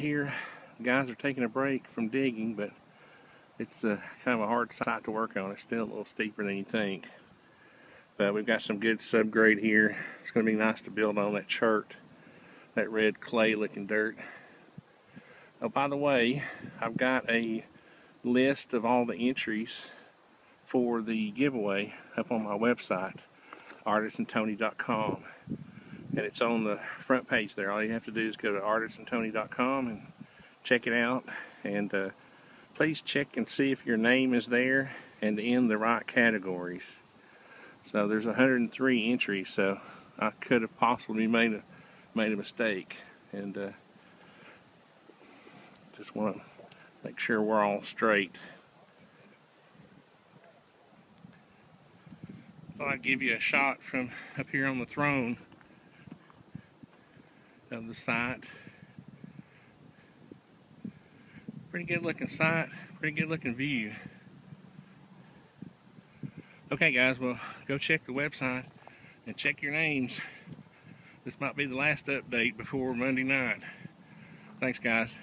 here. Guys are taking a break from digging, but it's uh, kind of a hard site to work on. It's still a little steeper than you think. But we've got some good subgrade here. It's going to be nice to build on that chert, that red clay looking dirt. Oh, by the way, I've got a list of all the entries for the giveaway up on my website, artisantony.com. And it's on the front page there. All you have to do is go to artisantony.com and check it out. And uh, please check and see if your name is there and in the right categories. So there's 103 entries, so I could have possibly made a made a mistake. And uh, just want to make sure we're all straight. I'd give you a shot from up here on the throne of the site. Pretty good looking site, pretty good looking view. Okay guys, well go check the website and check your names. This might be the last update before Monday night. Thanks guys.